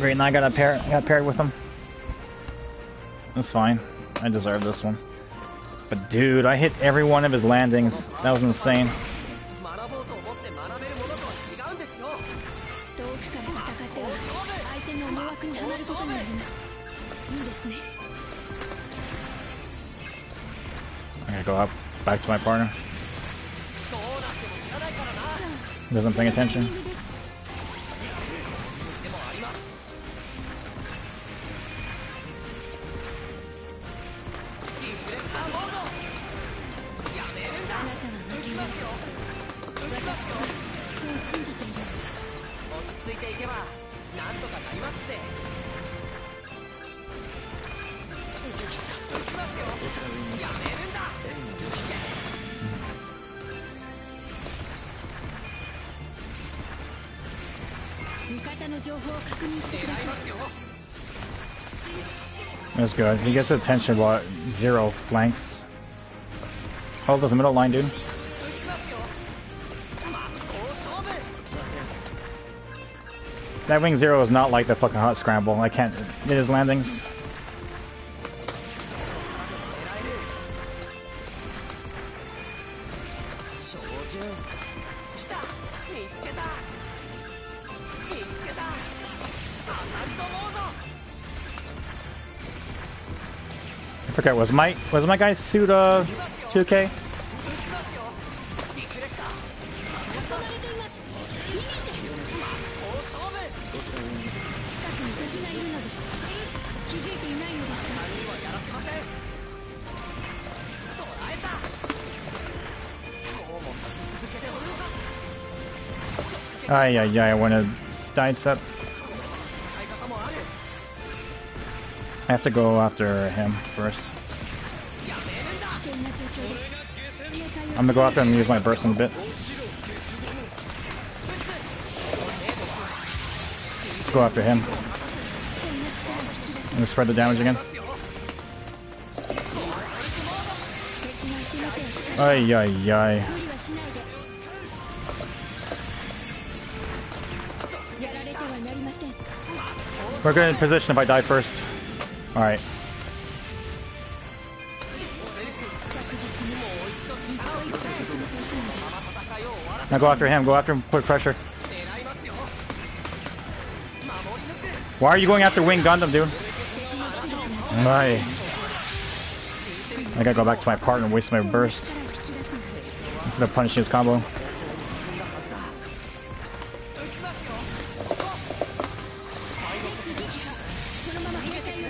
Great, and I got a pair got paired with him. That's fine. I deserve this one. But dude, I hit every one of his landings. That was insane. I'm gonna go up back to my partner. Doesn't pay attention. なんとかなりますって撃ちますよやめるんだ味方の情報を確認してください That's good. He gets attention about zero flanks. Hold this middle line, dude. That Wing Zero is not like the fucking Hot Scramble. I can't... It is landings. I forget, was my was my guy suit uh 2k? Ay, ay, ay, I want to sidestep. I have to go after him first. I'm gonna go after him and use my burst in a bit. Go after him gonna spread the damage again. Ay, ay, ay. We're good in position if I die first. Alright. Now go after him, go after him, put pressure. Why are you going after Wing Gundam, dude? My... I gotta go back to my partner and waste my burst. Instead of punishing his combo.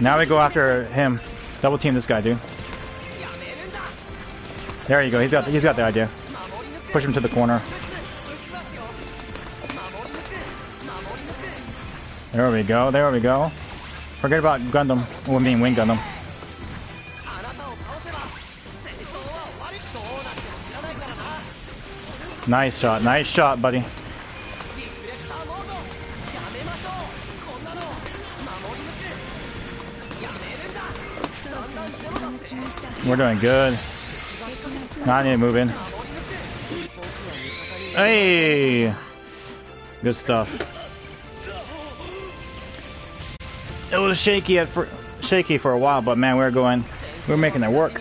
Now we go after him. Double team this guy, dude. There you go. He's got he's got the idea. Push him to the corner. There we go. There we go. Forget about Gundam. Oh, I mean Wing Gundam. Nice shot, nice shot, buddy. We're doing good. Now I need to move in. Hey! Good stuff. It was shaky at for shaky for a while, but man, we we're going, we we're making it work.